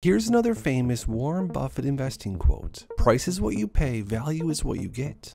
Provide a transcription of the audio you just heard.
Here's another famous Warren Buffett investing quote Price is what you pay, value is what you get.